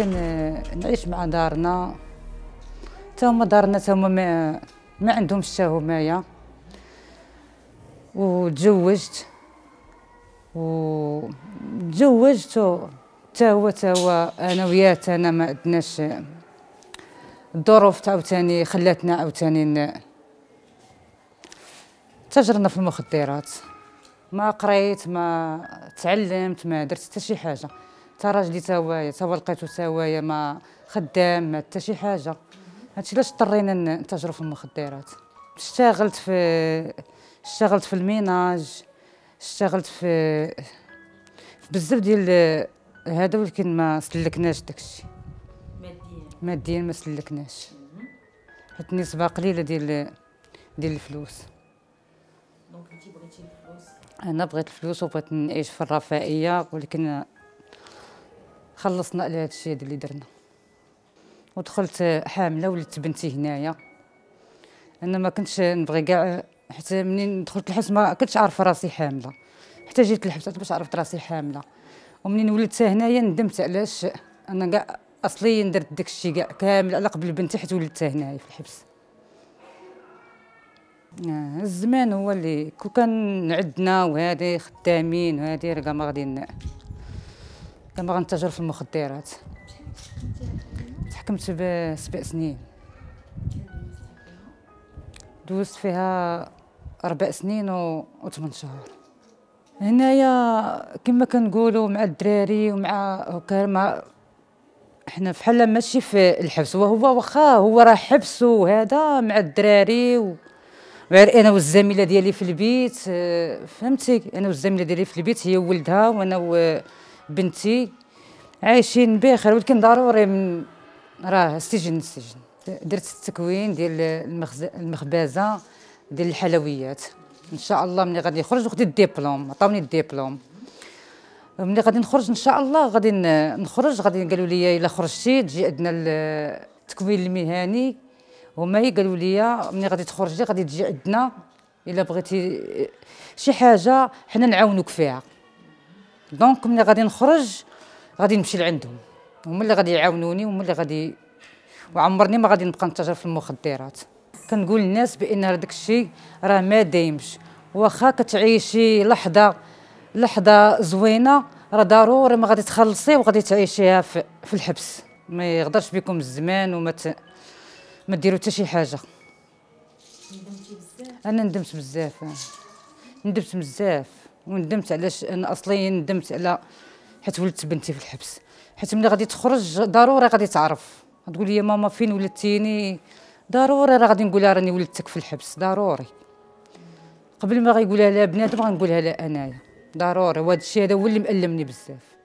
كان نعيش مع دارنا. تا هما دارنا تا هما ما, ما عندهمش حتى همايا. وتزوجت. وتزوجت تا هو تا هو أنا وياه أنا ما عندناش الظروف عاوتاني خلاتنا عاوتاني تجرنا في المخدرات. ما قريت ما تعلمت ما درت حتى شي حاجة. تا راجلي تا هو تا هو لقيتو تا هو ما خدام ما حتى شي حاجة. هادشي علاش اضطرينا نتاجروا في المخدرات. اشتغلت في اشتغلت في الميناج اشتغلت في في بزاف ديال هذا ولكن ما سلكناش داكشي. ماديا. ماديا ما سلكناش. حيت نسبه قليلة ديال ديال الفلوس. دونك انت بغيتي الفلوس؟ أنا بغيت الفلوس وبغيت نعيش في الرفاهية ولكن خلصنا على هذا الشيء اللي درنا. ودخلت حاملة ولدت بنتي هنايا. أنا ما كنتش نبغي كاع حتى منين دخلت الحبس ما كنتش عارفة راسي حاملة. حتى جيت الحبس باش عرفت راسي حاملة. ومنين ولدت هنايا ندمت علاش أنا كاع اصليا درت داك الشيء كاع كامل على قبل بنتي حيت ولدت هنايا في الحبس. آه، الزمان هو اللي كون كان عندنا وهادي خدامين وهادي راه ما غادي ما غنتاجر في المخدرات. تحكمت بسبع سنين. دوزت فيها أربع سنين و وثمان شهور. هنايا كما كنقولوا مع الدراري ومع مع حنا بحال ماشي في الحبس. وهو واخا هو راه حبس وهذا مع الدراري و... غير أنا والزميلة ديالي في البيت. آه، فهمتي؟ أنا والزميلة ديالي في البيت هي ولدها وأنا وبنتي عايشين بخير ولكن ضروري من راه السجن السجن. درت التكوين ديال المخز... المخبزة ديال الحلويات. إن شاء الله ملي غادي نخرج وخديت الدبلوم عطاوني الدبلوم ملي غادي نخرج إن شاء الله غادي نخرج غادي قالوا لي إلا خرجتي تجي عندنا ال- التكوين المهني. هما قالوا لي ملي غادي تخرجي غادي تجي عندنا إلا بغيتي شي حاجة حنا نعاونوك فيها. دونك ملي غادي نخرج غادي نمشي لعندهم. هما اللي غادي يعاونوني هما اللي غادي وعمرني ما غادي نبقى نتاجر في المخدرات. كنقول للناس بأن هذاك الشيء راه ما دايمش. واخا كتعيشي لحظه لحظة زوينة راه ضروري ما غادي تخلصي وغادي تعيشيها في, في الحبس. ما يغدرش بكم الزمان وما ت... ما ديروا حتى شي حاجة. أنا ندمت بزاف. ندمت بزاف. وندمت علاش أنا اصليا ندمت على حيت ولدت بنتي في الحبس. حيت ملي غادي تخرج ضروري غادي تعرف. تقول لي ماما فين ولدتيني؟ ضروري راه غادي نقولها راني ولدتك في الحبس ضروري. قبل ما غيقولها لها بنادم غنقولها لها أنايا. ضروري وهذا الشيء هذا هو اللي مألمني بزاف.